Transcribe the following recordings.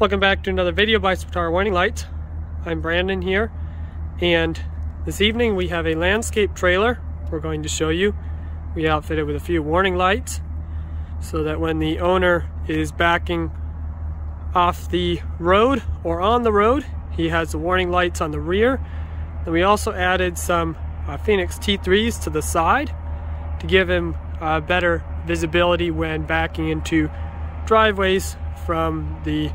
Welcome back to another video by Swatara Warning Lights. I'm Brandon here and this evening we have a landscape trailer we're going to show you. We outfitted with a few warning lights so that when the owner is backing off the road or on the road he has the warning lights on the rear. Then we also added some uh, Feniex T3s to the side to give him uh, better visibility when backing into driveways from the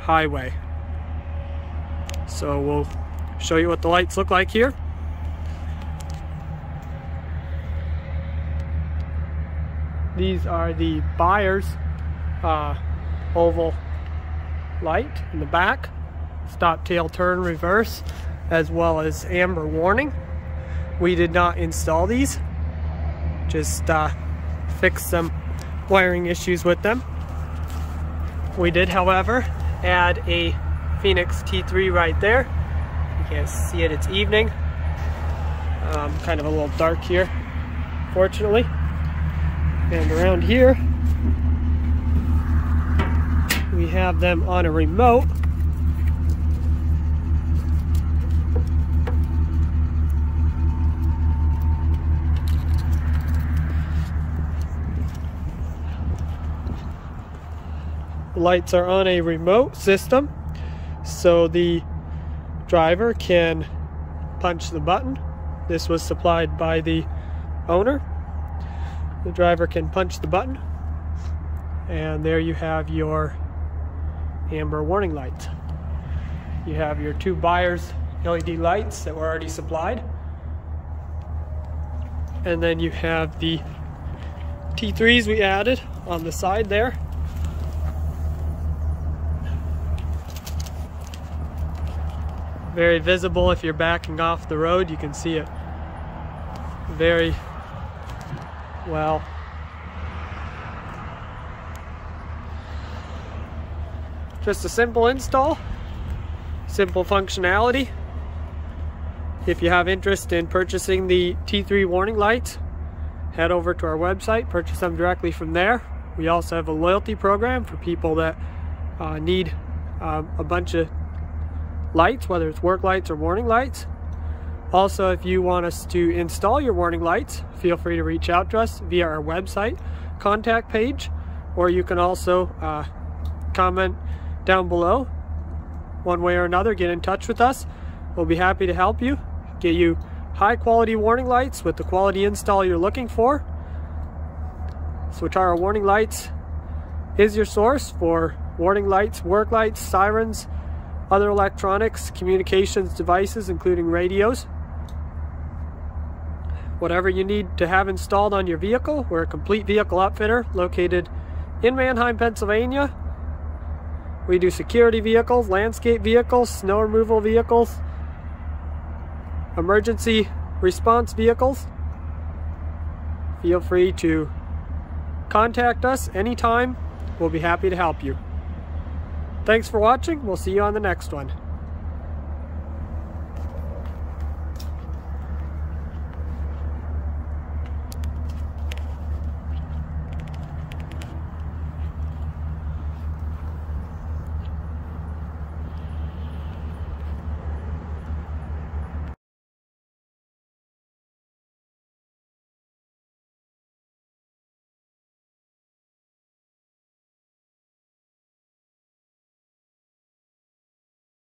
highway. So we'll show you what the lights look like here. These are the Buyers uh, oval light in the back, stop tail turn reverse, as well as amber warning. We did not install these, just uh, fixed some wiring issues with them. We did, however, add a Feniex T3 right there. You can't see it, it's evening. Um, kind of a little dark here, fortunately. And around here, we have them on a remote. Lights are on a remote system so the driver can punch the button. This was supplied by the owner. The driver can punch the button and there you have your amber warning light. You have your two Buyers LED lights that were already supplied. And then you have the T3s we added on the side there very visible. If you're backing off the road you can see it very well. Just a simple install simple functionality. If you have interest in purchasing the T3 warning lights head over to our website purchase them directly from there. We also have a loyalty program for people that uh, need uh, a bunch of lights, whether it's work lights or warning lights. Also, if you want us to install your warning lights, feel free to reach out to us via our website contact page, or you can also uh, comment down below. One way or another, get in touch with us. We'll be happy to help you, get you high quality warning lights with the quality install you're looking for. Swatara Warning Lights is your source for warning lights, work lights, sirens, other electronics, communications devices, including radios. Whatever you need to have installed on your vehicle, we're a complete vehicle outfitter located in Manheim, Pennsylvania. We do security vehicles, landscape vehicles, snow removal vehicles, emergency response vehicles. Feel free to contact us anytime. We'll be happy to help you. Thanks for watching. We'll see you on the next one.